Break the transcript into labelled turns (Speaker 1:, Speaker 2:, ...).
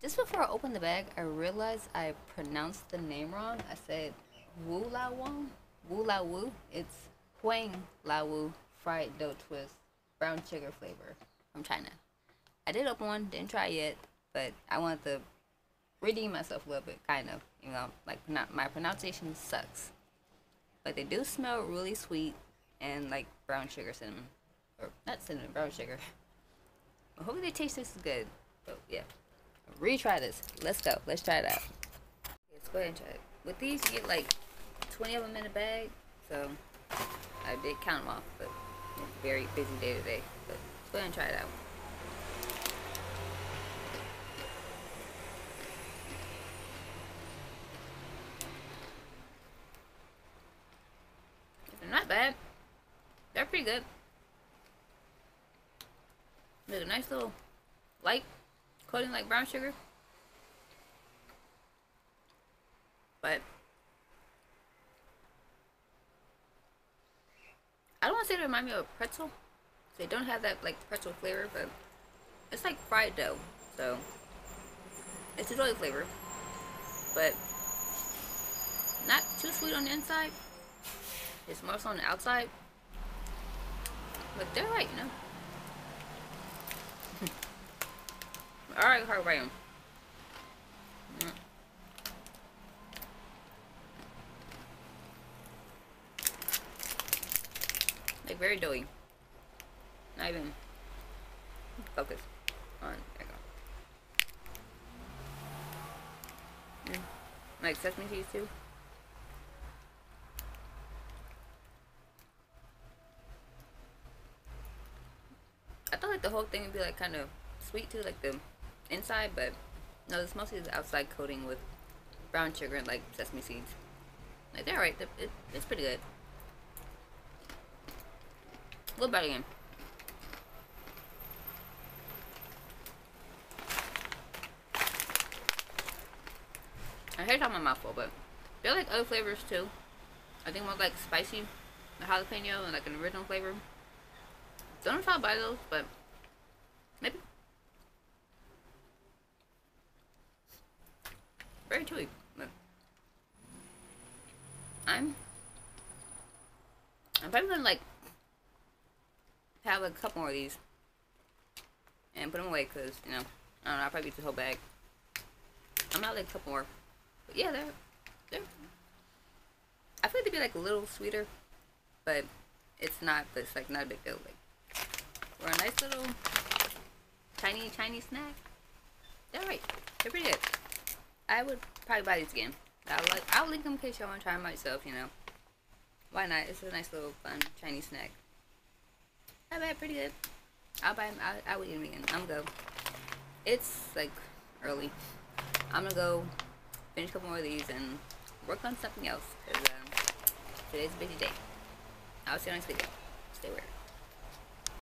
Speaker 1: Just before I opened the bag, I realized I pronounced the name wrong. I said Wu La Wong, Wu La Wu. It's Huang Lao Wu fried dough twist, brown sugar flavor from China. I did open one, didn't try yet, but I want to redeem myself a little bit, kind of. You know, like not, my pronunciation sucks, but they do smell really sweet and like brown sugar cinnamon, or not cinnamon, brown sugar. Hopefully they taste this good. But yeah retry this. Let's go. Let's try it out. Let's go ahead and try it. With these, you get like 20 of them in a bag. So I did count them off, but it's a very busy day today. But let's go ahead and try it out. They're not bad. They're pretty good. There's a nice little light coating like brown sugar. But I don't want to say they remind me of pretzel. They don't have that like pretzel flavor, but it's like fried dough. So it's a doughy flavor, but not too sweet on the inside. It's more so on the outside. But they're right, you know. Alright, hard round. Mm. Like very doughy. Not even focus on there you go. Mm. Like sesame cheese too. I thought like the whole thing would be like kind of sweet too, like the inside, but no, it's mostly the outside coating with brown sugar and like sesame seeds. Like they're alright. It, it's pretty good. A little better again. I hate on my mouthful, but they're like other flavors too. I think more like spicy, the jalapeno, and like an original flavor. Don't know if I'll buy those, but maybe. Chewy. But I'm I'm probably gonna like have a couple more of these and put them away because you know I don't know I'll probably eat the whole bag. I'm not like a couple more, but yeah, they're they're. I feel like they'd be like a little sweeter, but it's not. But it's like not a big deal. Like for a nice little tiny tiny snack. They're right. They're pretty good. I would probably buy these again. I'll, like, I'll link them in case y'all want to try them myself, you know. Why not? It's a nice little fun Chinese snack. Not bad, pretty good. I'll buy them. I, I will eat them again. I'm gonna go. It's like early. I'm gonna go finish a couple more of these and work on something else. Because um, today's a busy day. I'll see you next video. Stay weird.